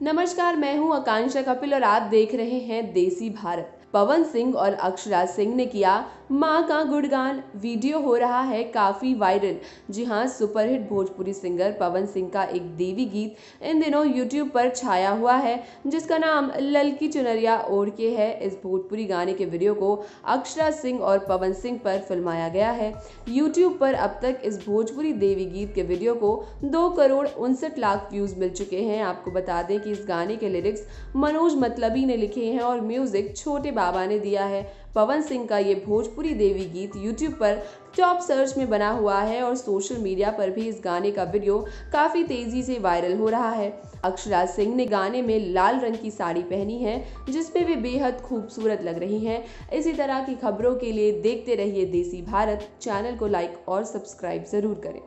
नमस्कार मैं हूँ आकांक्षा कपिल और आप देख रहे हैं देसी भारत। पवन सिंह और अक्षरा सिंह ने किया माँ का गुणगान। वीडियो हो रहा है काफ़ी वायरल। जी हाँ सुपरहिट भोजपुरी सिंगर पवन सिंह का एक देवी गीत इन दिनों यूट्यूब पर छाया हुआ है, जिसका नाम ललकी चुनरिया ओढ़ के है। इस भोजपुरी गाने के वीडियो को अक्षरा सिंह और पवन सिंह पर फिल्माया गया है। यूट्यूब पर अब तक इस भोजपुरी देवी गीत के वीडियो को दो करोड़ उनसठ लाख व्यूज़ मिल चुके हैं। आपको बता दें कि इस गाने के लिरिक्स मनोज मतलबी ने लिखे हैं और म्यूज़िक छोटे बाबा ने दिया है। पवन सिंह का ये भोजपुरी देवी गीत यूट्यूब पर टॉप सर्च में बना हुआ है और सोशल मीडिया पर भी इस गाने का वीडियो काफ़ी तेज़ी से वायरल हो रहा है। अक्षरा सिंह ने गाने में लाल रंग की साड़ी पहनी है जिसमें वे बेहद खूबसूरत लग रही हैं। इसी तरह की खबरों के लिए देखते रहिए देसी भारत। चैनल को लाइक और सब्सक्राइब ज़रूर करें।